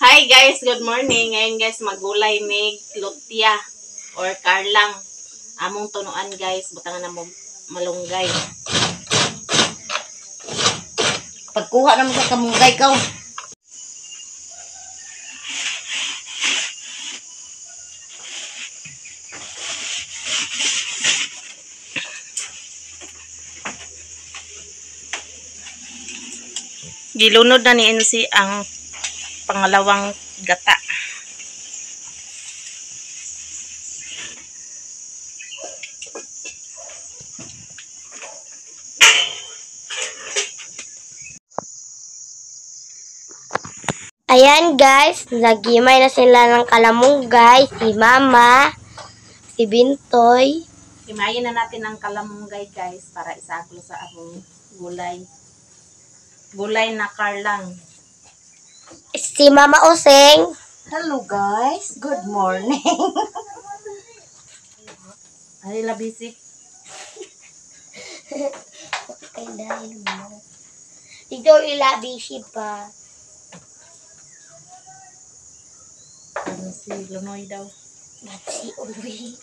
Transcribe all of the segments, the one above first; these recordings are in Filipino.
Hi guys, good morning. Ngayon guys, magulay mig lutya or karlang. Among tunuan guys, butangan na mo malunggay. Pagkuha naman sa kamunggay ka. Gilunod na ni NC ang pangalawang gata. Ayan guys, nagimay na sila ng kalamunggay, si Mama, si Bintoy, Himayin na natin ang kalamunggay guys para isaglo sa akong gulay. Gulay na karlang. Si Mama Oseng, Hello guys, good morning. Ay, labisik. Ay, dahil mo. Dito ilabishi pa. Ano si Lunoy daw. Si Uloy.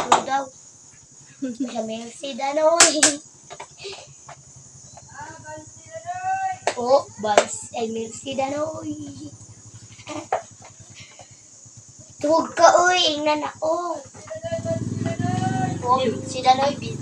Si daw. Sa Melsi Danoy. Bals. Ay, Melsi Danoy. Tugog ka, uy. Ingnan ako. Si Danoy.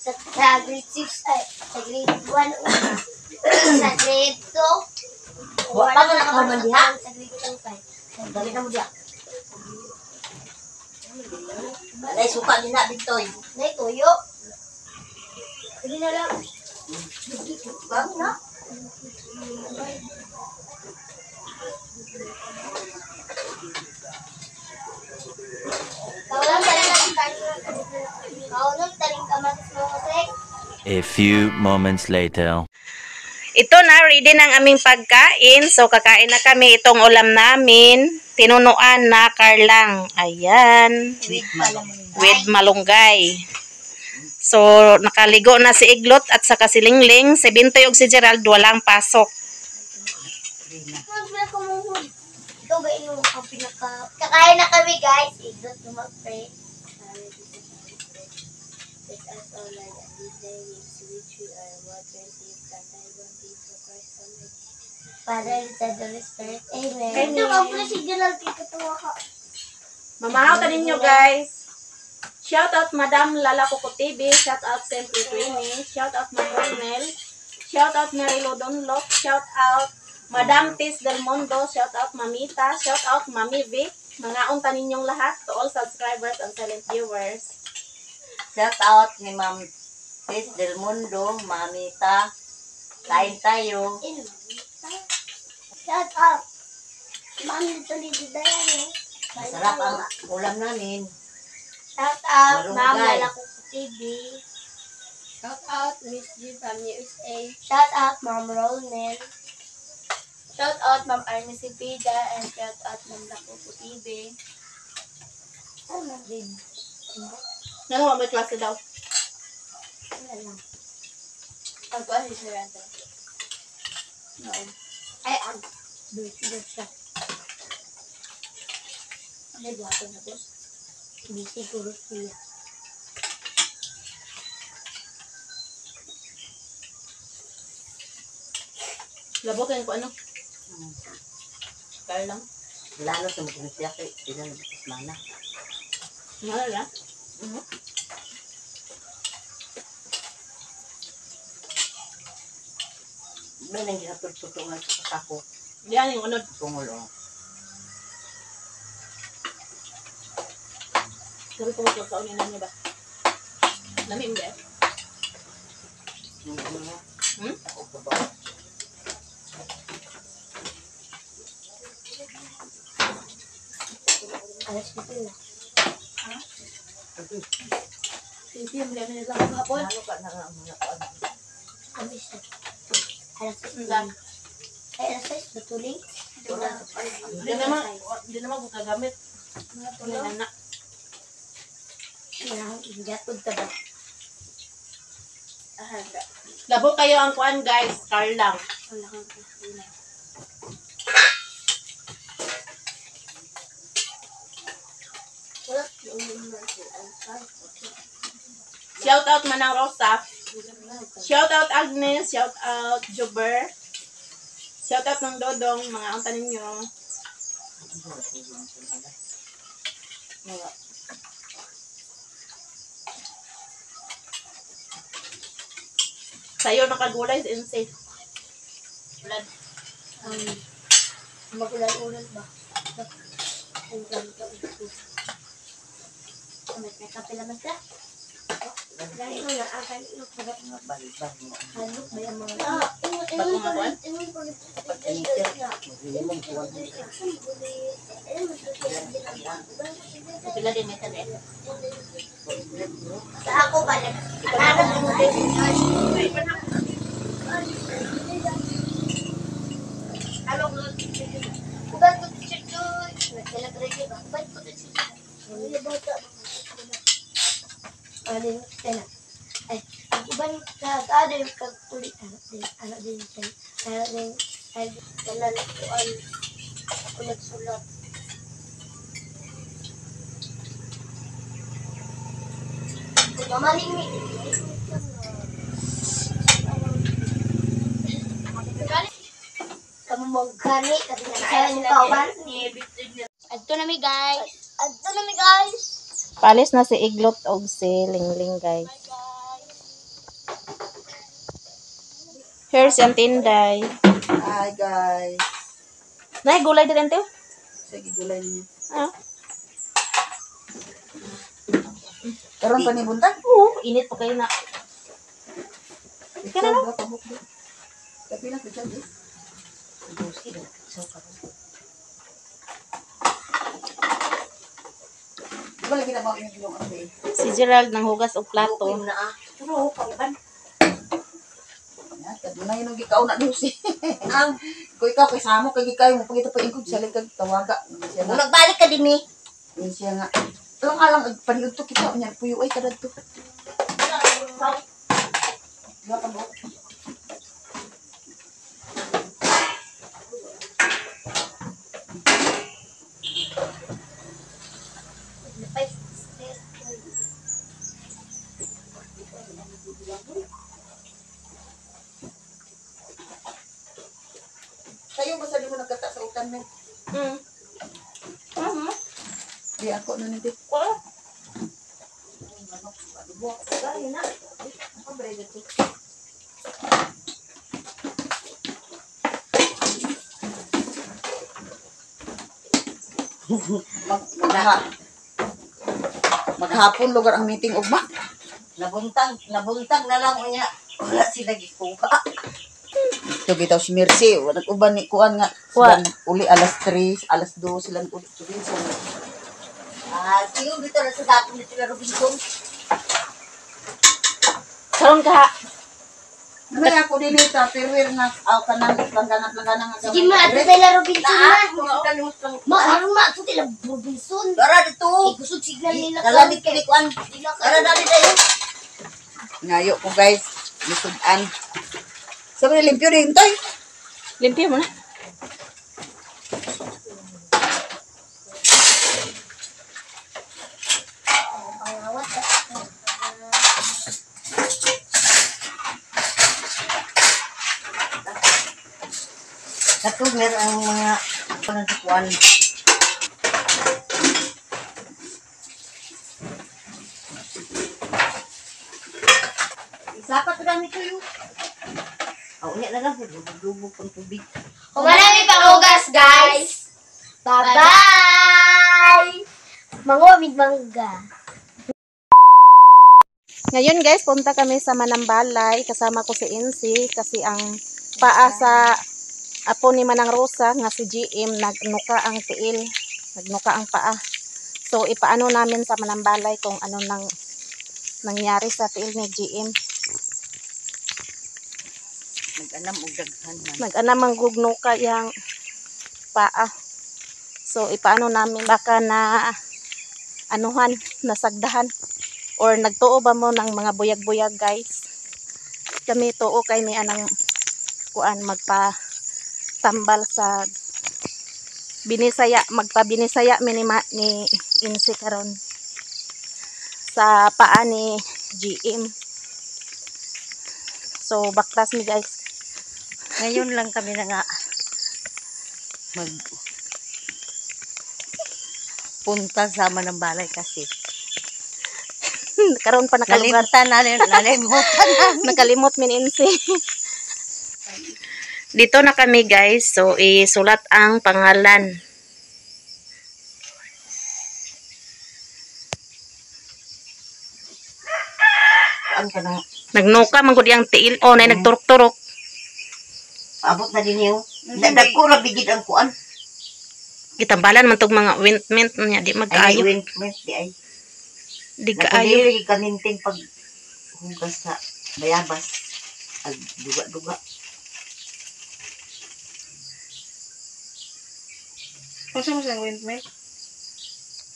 Sa grade 6, ay, sa grade 1 una. Sa grade 2, Wa pa mo nakabaman diha? Sa grade 2, kay. Dali na mo diya. Alay, suka din na bitoy. Nay, tuyo. Hindi na lang. Bago na. A few moments later. Ito na, ready na ang aming pagkain. So, kakain na kami itong ulam namin. Tinunuan na karlang. Ayan. With malunggay. So, nakaligo na si Iglot at saka si Lingling. Si Bintoy ug si Gerald, walang pasok. Kakain na kami guys. To mag-pray. Let us all Father, Son, Holy Spirit. Amen. Nga pala si Gerald. Kikatuwa ka. Mamahaw ta ninyo guys. Shout out Madam Lala Coco TV. Shout out Sempre Twinny. Shout out Ma'am Ronel. Shout out Marilo Donlop. Shout out Madam Tis Del Mundo. Shout out Mamita. Shout out Mami Vic. Mga unta ninyong lahat to all subscribers and silent viewers. Shout out ni Ma'am Tis Del Mundo, Mamita. Kain tayo. Shout out. Ma'am, dito ni Didayan eh. Masarap ang ulam namin. Shout out, Ma'am Malunggay. Lalako TV. Shout out Miss G from USA. Shout out, Ma'am Rolnel. Shout out Ma'am Army Sipida and shout out Ma'am Lapupo TV. Ano din? Ano may klase daw? Wala lang. Ang kuha si Sir Anton. No. Ay, ang. Doon doon siya. Yung buhaton na boss? Hindi siguro siya. Labo kayo ko ano? Kaya lang. Lalo sa mga siya kay sila na mana. Ano lang? May nang ginatutulungan sa kako. Yan yung unod. Tungulo. Sabi ko ko sa unin niya ba? Lami hindi. Hmm? Alas ko pala. Sisi, hindi na nila ako hapon. Ano ka na nga mga kuan. Amis na. Alas ko Hindi. pala. Ay, alas ko batuling. Hindi naman, hindi naman ko kagamit. Hindi na na. Labo kayo ang kuan guys, car lang. Shout out Manang Rosa. Shout out Agnes, shout out Juber. Shout out ng Dodong, mga ang tanin nyo. Sa'yo nakagulay, is safe. Blood. Um, magulan-ulan ba? Ang ganito ito. May kape naman ito. Pila din may tanin. Sa ako ba? Nagkakaroon mo din. Mamaling mi. Kamu mau gani kasi nakasaya yung kawan. Adto na mi guys. Adto na mi guys. Palis na si Iglot og si Lingling guys. Here's yung tinday. Hi guys. Nay, gulay din ito. Sige gulay niyo. Ah, Karon pa ni buntag? oo, init pa kayo na. Ikaw ba pabuk ba? Tapi na kita di. Dosi dah. So karon. Lagi na ba yung ilong ang? Si Gerald nang hugas og plato. na ah. Pero pauban. Ya, tadi na yung gikaw na dosi. Ang ko ikaw kay samo kay gikaw mo pagito pa ingkod sa kag tawaga. Magbalik ka din eh. Yun siya nga. Alang alang ag paniud to kita nya puyo ay kadad to. Kayo ba sa mo nagkata sa utan men? Mm. Di ako na nito. Mag magha Maghapon lugar ang meeting ugma. Nabuntang, nabuntang na lang unya. Wala sila gikuha. So bitaw si Mercy, wala uban ni kuan nga. Sila uli alas 3, alas 2 sila uli. Ah, tingog dito na sa dapon ni sila Robinson. Karon ka. Ano ako din ito, pirwir na, aw kanan, langganan, langganan. Sige ma, ato tayo Robinson lang. Ma, ano ma, ato tayo Robinson. Dara dito. Ikusog signal nila. Dalamit kini kuan. Dara dali tayo. Ngayo ko guys, lisudan. Sabi na limpyo din toy. Limpyo mo na. Natumer ang mga kuan sa kuan. Isapat ko dami kayo. Aw, unya na lang. Lubog-lubog pang tubig. Kung marami pang hugas, guys. Bye-bye! Mangumig mangga. Ngayon guys, punta kami sa Manambalay. Kasama ko si Insi kasi ang paa sa apo ni Manang Rosa nga si GM nagnuka ang tiil. Nagnuka ang paa. So ipaano namin sa Manambalay kung ano nang nangyari sa tiil ni GM. Nag-anam og daghan man. Nag-anamang gugnuka yung paa. So ipaano namin baka na anuhan, nasagdahan or nagtuo ba mo ng mga buyag-buyag guys kami tuo kay may anang kuan magpa tambal sa binisaya magpa binisaya mi ni, ni Insi karon sa paa ni GM so baklas mi guys. Ngayon lang kami na nga mag punta sa Manambalay kasi karon pa nakalugar. Nalimutan na nalimutan na Nakalimot min insi. Dito na kami guys. So, isulat ang pangalan. Na Nagnuka man gud ang tiil. Oh, nay nagturok-turok. abot na din yung dagko ra bigid ang kuan Gitambalan man tog mga ointment niya di ay magkaayo. ointment di ay Di kaayo. Nakadili kaninting pag hugas sa bayabas. Ag duga-duga. Kasi mo sa ointment.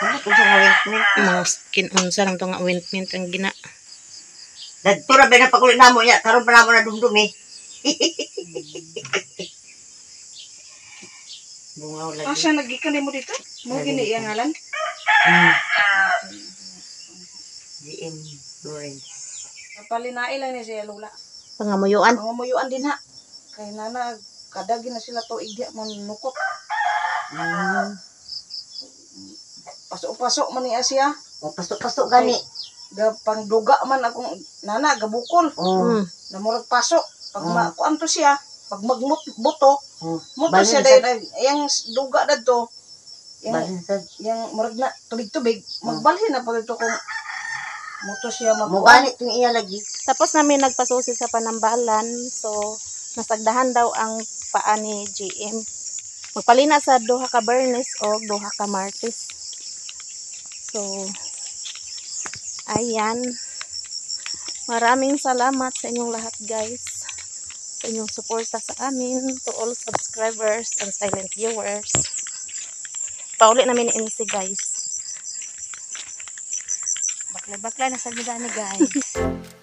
Ano to sa ointment? Mga skin unsa lang to nga ointment ang gina. Dagto ra ba na pakulit namo niya. Karon pa namo na dumdumi. Bungaw lagi. Asa nagikan mo dito? Mo gini iya ngalan. Mm. GM Lawrence. Lang ni siya lula. Pangamuyuan. Pangumuyuan din ha. Kay nana kadagi na sila to igya mo nukot. Pasok-pasok man ni Asia. O pasok-pasok gani. Ga pangduga man akong nana gabukol. Oh. Mm. Namurag pasok. Pag Oh. makuan to siya, pag magmut buto, Oh. muto Balin siya sa- dahil yang duga na to. Sa yang murag na tubig-tubig, magbalhin na pag ito kung muto siya mo magkuan. gani ting iya lagi. Tapos namin nagpasusi sa panambalan. So, nasagdahan daw ang paa ni GM. Magpalina sa duha ka Bernes o duha ka Martes. So, ayan. Maraming salamat sa inyong lahat guys. Sa inyong suporta sa amin. To all subscribers and silent viewers. Pauli namin ni NC guys. Baklay-baklay na sa ni guys.